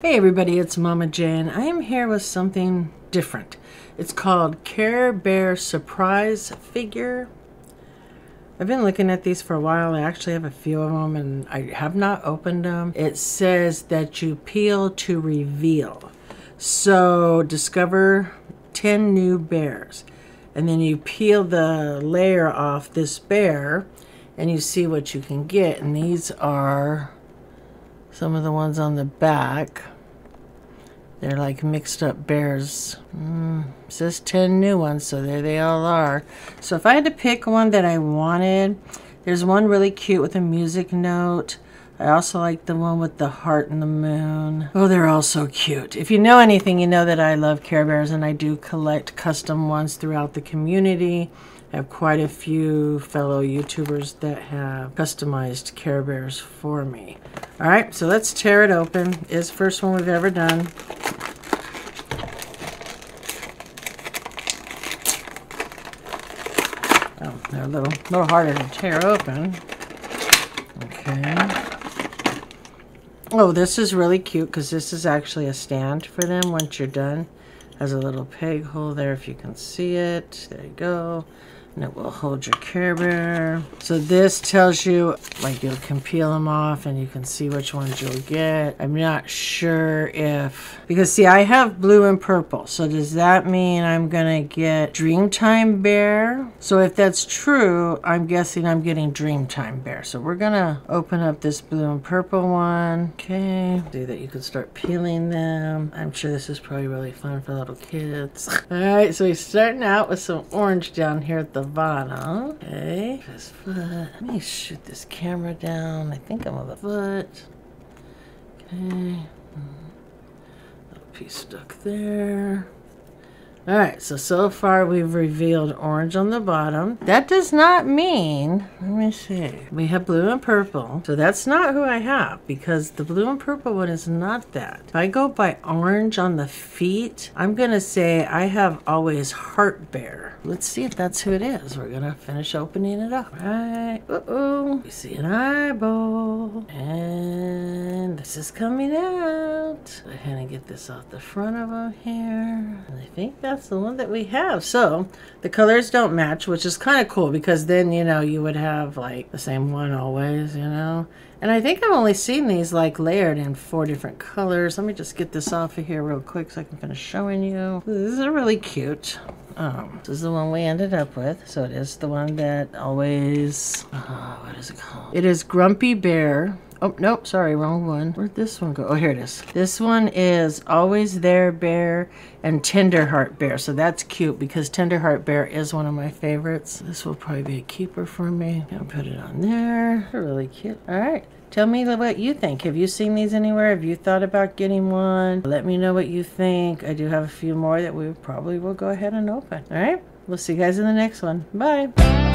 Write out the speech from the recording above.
Hey everybody, it's Mama J. I am here with something different. It's called Care Bear Surprise Figure. I've been looking at these for a while. I actually have a few of them and I have not opened them. It says that you peel to reveal. So discover 10 new bears. And then you peel the layer off this bear and you see what you can get. And these are some of the ones on the back. They're like mixed up bears. Mm, says 10 new ones, so there they all are. So if I had to pick one that I wanted, there's one really cute with a music note. I also like the one with the heart and the moon. Oh, they're all so cute. If you know anything, you know that I love Care Bears and I do collect custom ones throughout the community. I have quite a few fellow YouTubers that have customized Care Bears for me. All right, so let's tear it open. It's the first one we've ever done. Oh, they're a little, little harder to tear open. Okay. Oh, this is really cute because this is actually a stand for them once you're done. Has a little peg hole there if you can see it. There you go and it will hold your Care Bear. So this tells you, like you can peel them off and you can see which ones you'll get. I'm not sure if, because see I have blue and purple. So does that mean I'm gonna get Dreamtime Bear? So if that's true, I'm guessing I'm getting Dreamtime Bear. So we're gonna open up this blue and purple one. Okay, do that you can start peeling them. I'm sure this is probably really fun for little kids. All right, so we're starting out with some orange down here at the Nirvana. Okay, his foot. Let me shoot this camera down. I think I'm on the foot. Okay. Hmm. Little piece stuck there. All right, so, so far we've revealed orange on the bottom. That does not mean, let me see, we have blue and purple. So that's not who I have because the blue and purple one is not that. If I go by orange on the feet, I'm gonna say I have always heart bear. Let's see if that's who it is. We're gonna finish opening it up. All right, uh-oh, we see an eyeball and this is coming out. Go ahead and get this off the front of him here. And I think that's the one that we have. So the colors don't match, which is kind of cool because then, you know, you would have like the same one always, you know. And I think I've only seen these like layered in four different colors. Let me just get this off of here real quick so I can finish showing you. These are really cute. Um, this is the one we ended up with. So it is the one that always, uh, what is it called? It is Grumpy Bear Oh, nope, sorry, wrong one. Where'd this one go? Oh, here it is. This one is Always There Bear and Tenderheart Bear. So that's cute because Tenderheart Bear is one of my favorites. This will probably be a keeper for me. I'll put it on there. They're really cute. All right. Tell me what you think. Have you seen these anywhere? Have you thought about getting one? Let me know what you think. I do have a few more that we probably will go ahead and open. All right. We'll see you guys in the next one. Bye.